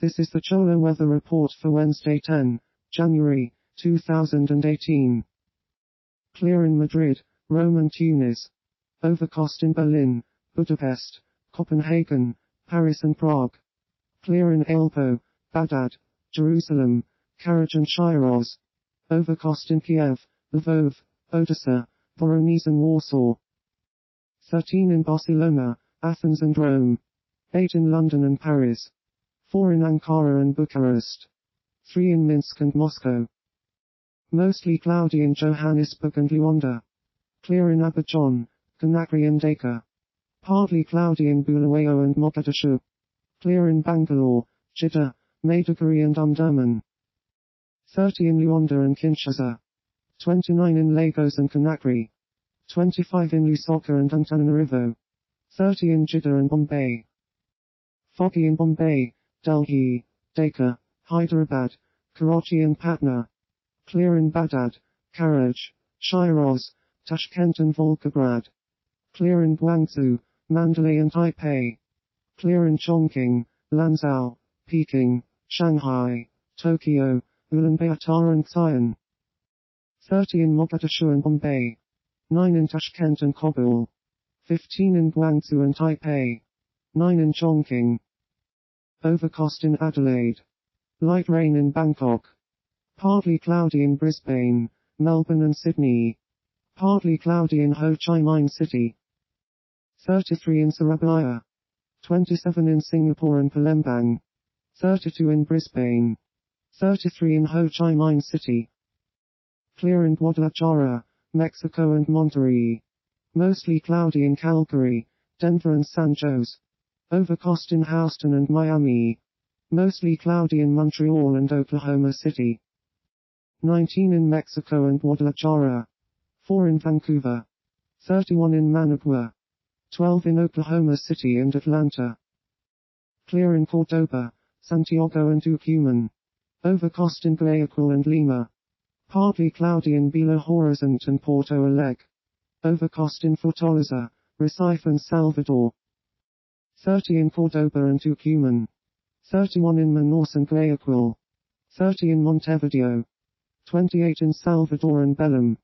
This is the Cholo weather report for Wednesday 10 January 2018. Clear in Madrid, Rome and Tunis. Overcast in Berlin, Budapest, Copenhagen, Paris and Prague. Clear in Aleppo, Baghdad, Jerusalem, Karaj and Shiraz. Overcast in Kiev, Lvov, Odessa, Voronezh and Warsaw. 13 in Barcelona, Athens and Rome. 8 in London and Paris. 4 in Ankara and Bucharest. 3 in Minsk and Moscow. Mostly cloudy in Johannesburg and Luanda. Clear in Abidjan, Conakry and Dakar. Partly cloudy in Bulawayo and Mogadishu. Clear in Bangalore, Jeddah, Maiduguri and Omdurman. 30 in Luanda and Kinshasa. 29 in Lagos and Conakry. 25 in Lusaka and Antananarivo. 30 in Jeddah and Bombay. Foggy in Bombay, Delhi, Dhaka, Hyderabad, Karachi and Patna. Clear in Baghdad, Karaj, Shiraz, Tashkent and Volgograd. Clear in Guangzhou, Mandalay and Taipei. Clear in Chongqing, Lanzhou, Peking, Shanghai, Tokyo, Ulaanbaatar and Xi'an. 30 in Mogadishu and Bombay. 9 in Tashkent and Kabul. 15 in Guangzhou and Taipei. 9 in Chongqing. Overcast in Adelaide. Light rain in Bangkok. Partly cloudy in Brisbane, Melbourne and Sydney. Partly cloudy in Ho Chi Minh City. 33 in Surabaya. 27 in Singapore and Palembang. 32 in Brisbane. 33 in Ho Chi Minh City. Clear in Guadalajara, Mexico and Monterrey. Mostly cloudy in Calgary, Denver and San Jose. Overcast in Houston and Miami. Mostly cloudy in Montreal and Oklahoma City. 19 in Mexico and Guadalajara. 4 in Vancouver. 31 in Managua. 12 in Oklahoma City and Atlanta. Clear in Cordoba, Santiago and Tucumán. Overcast in Guayaquil and Lima. Partly cloudy in Belo Horizonte and Porto Alegre. Overcast in Fortaleza, Recife and Salvador. 30 in Cordoba and Tucumán. 31 in Manaus and Guayaquil. 30 in Montevideo. 28 in Salvador and Belém.